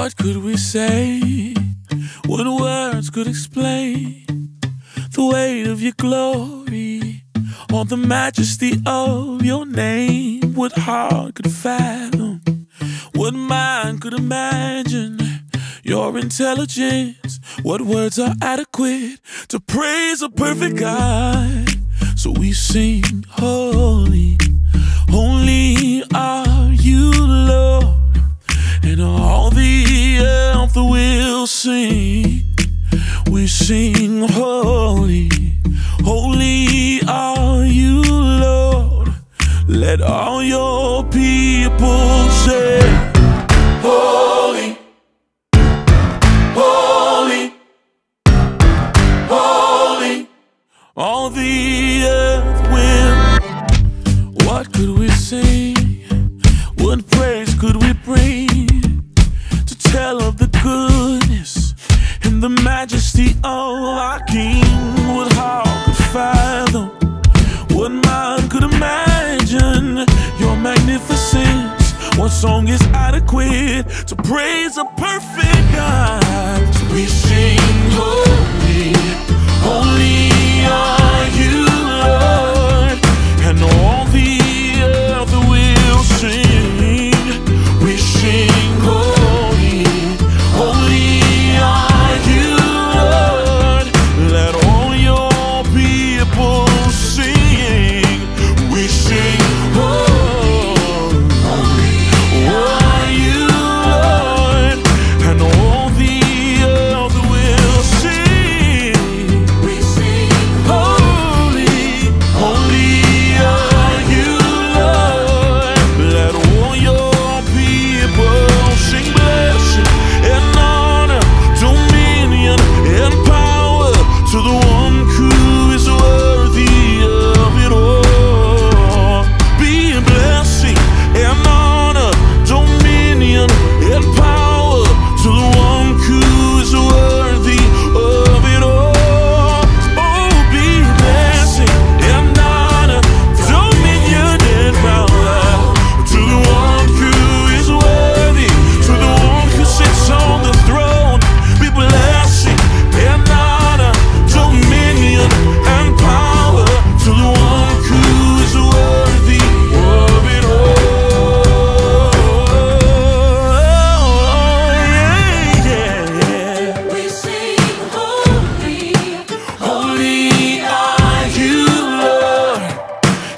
What could we say? What words could explain the weight of your glory or the majesty of your name? What heart could fathom? What mind could imagine your intelligence? What words are adequate to praise a perfect God? So we sing, Holy We sing, Holy, Holy are you, Lord. Let all your people say, Holy, Holy, Holy. All the majesty of our King? What heart could fathom? What mind could imagine your magnificence? What song is adequate to praise a perfect God? We sing holy,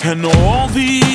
and all the.